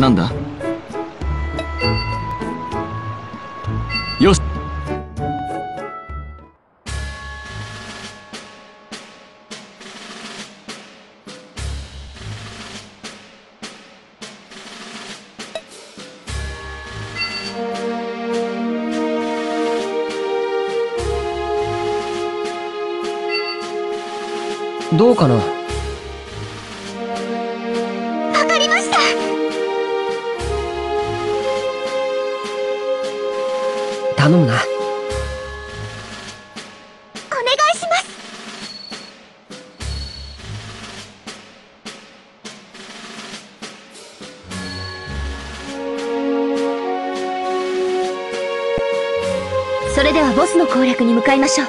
なんだ？よし。どうかな？頼むな。お願いします。それではボスの攻略に向かいましょう。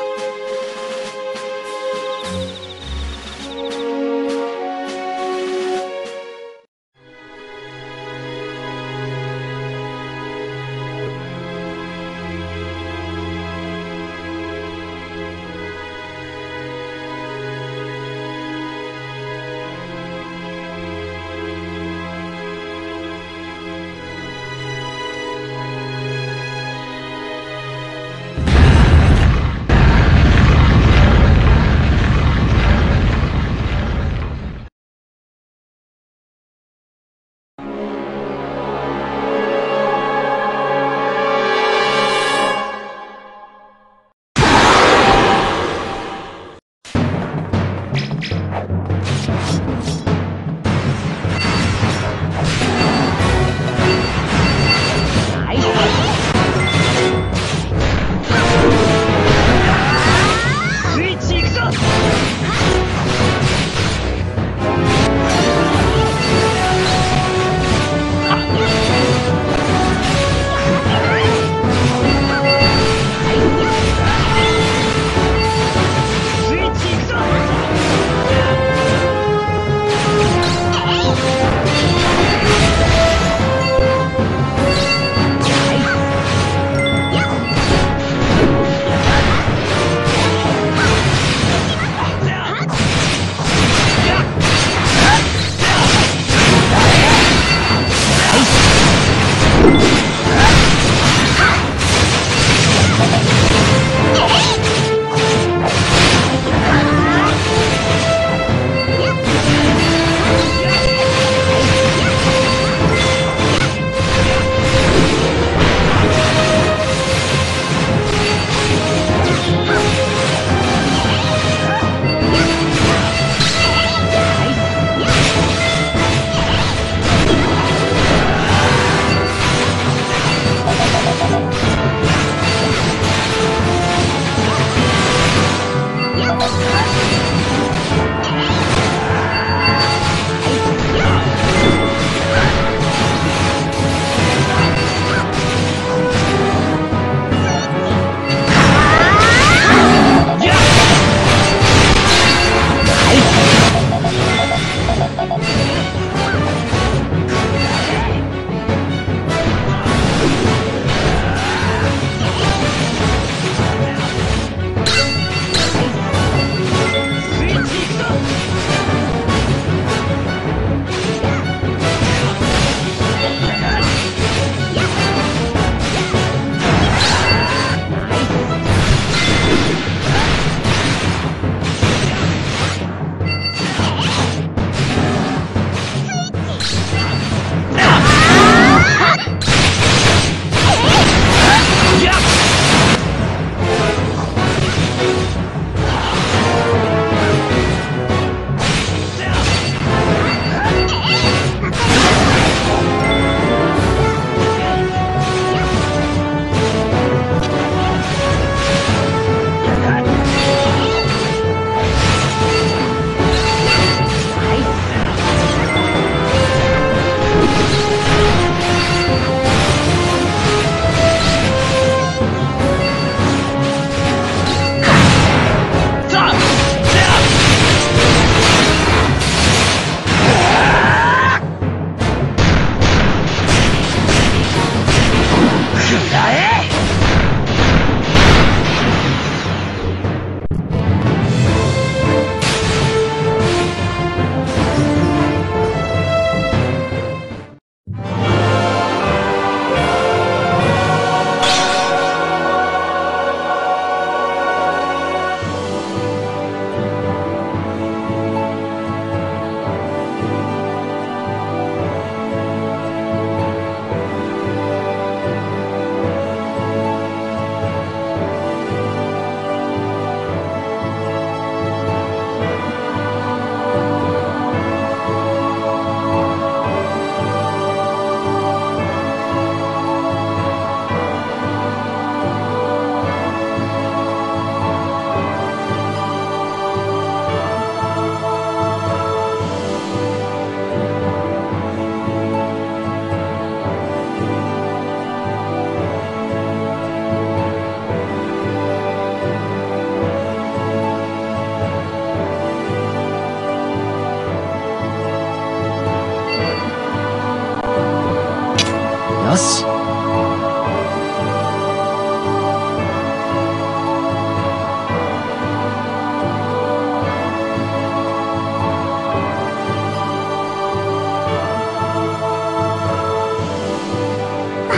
よしわ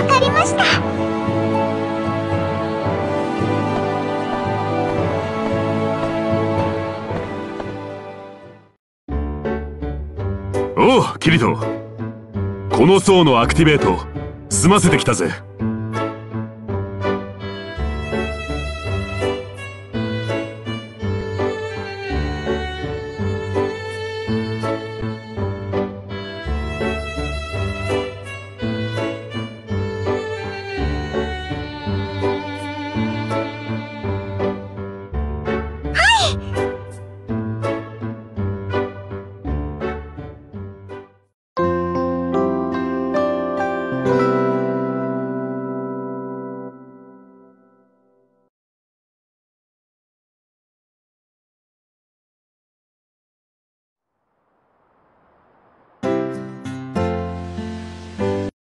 かりました。おうキリト。この層のアクティベート済ませてきたぜ。